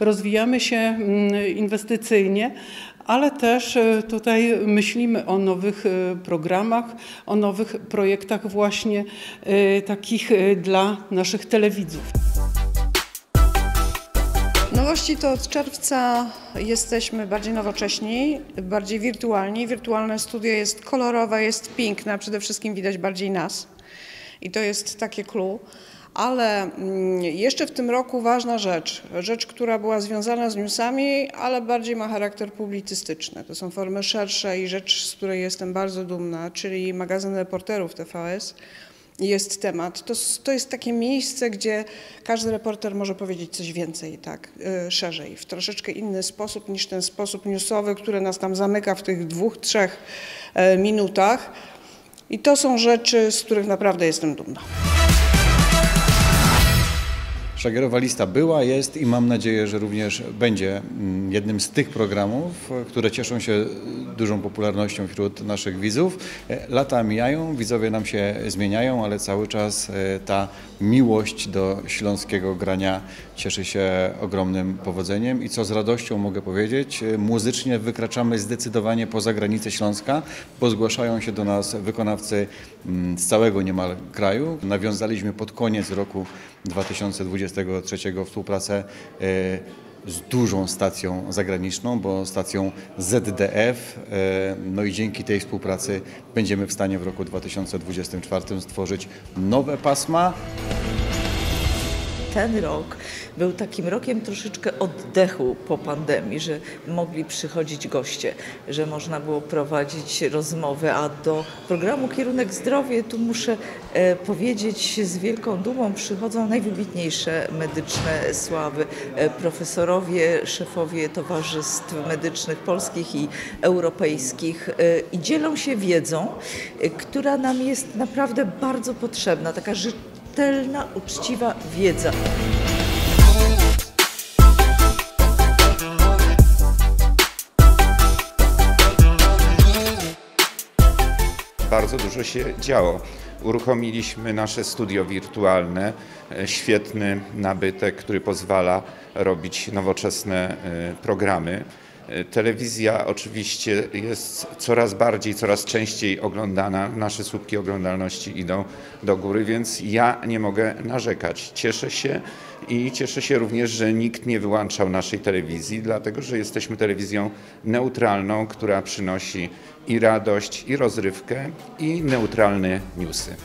rozwijamy się mm, inwestycyjnie, ale też e, tutaj myślimy o nowych e, programach, o nowych projektach właśnie e, takich dla naszych telewidzów. Nowości to od czerwca jesteśmy bardziej nowocześni, bardziej wirtualni. Wirtualne studio jest kolorowe, jest piękne, przede wszystkim widać bardziej nas. I to jest takie clue. Ale mm, jeszcze w tym roku ważna rzecz, rzecz, która była związana z newsami, ale bardziej ma charakter publicystyczny. To są formy szersze i rzecz, z której jestem bardzo dumna, czyli magazyn reporterów TVS jest temat. To, to jest takie miejsce, gdzie każdy reporter może powiedzieć coś więcej, tak, y, szerzej, w troszeczkę inny sposób niż ten sposób newsowy, który nas tam zamyka w tych dwóch, trzech e, minutach. I to są rzeczy, z których naprawdę jestem dumna. Szlagierowa lista była, jest i mam nadzieję, że również będzie mm, jednym z tych programów, e, które cieszą się dużą popularnością wśród naszych widzów. E, Lata mijają, widzowie nam się zmieniają, ale cały czas e, ta miłość do śląskiego grania cieszy się ogromnym powodzeniem i co z radością mogę powiedzieć, muzycznie wykraczamy zdecydowanie poza granice Śląska, bo zgłaszają się do nas wykonawcy mm, z całego niemal kraju. Nawiązaliśmy pod koniec roku 2023 współpracę e, z dużą stacją zagraniczną, bo stacją ZDF. e, No i dzięki tej współpracy będziemy w stanie w roku 2024 stworzyć nowe pasma. Ten rok był takim rokiem troszeczkę oddechu po pandemii, że mogli przychodzić goście, że można było prowadzić rozmowy, a do programu Kierunek Zdrowie tu muszę e, powiedzieć z wielką dumą przychodzą najwybitniejsze medyczne sławy, e, profesorowie, szefowie towarzystw medycznych polskich i europejskich e, i dzielą się wiedzą, która nam jest naprawdę bardzo potrzebna, taka rzetelna, uczciwa wiedza. bardzo dużo się działo. Uruchomiliśmy nasze studio wirtualne, e, świetny nabytek, który pozwala robić nowoczesne e, programy. E, Telewizja oczywiście jest coraz bardziej, coraz częściej oglądana. Nasze słupki oglądalności idą do góry, więc ja nie mogę narzekać. Cieszę się i cieszę się również, że nikt nie wyłączał naszej telewizji, dlatego że jesteśmy telewizją neutralną, która przynosi i radość, i rozrywkę, i neutralne newsy.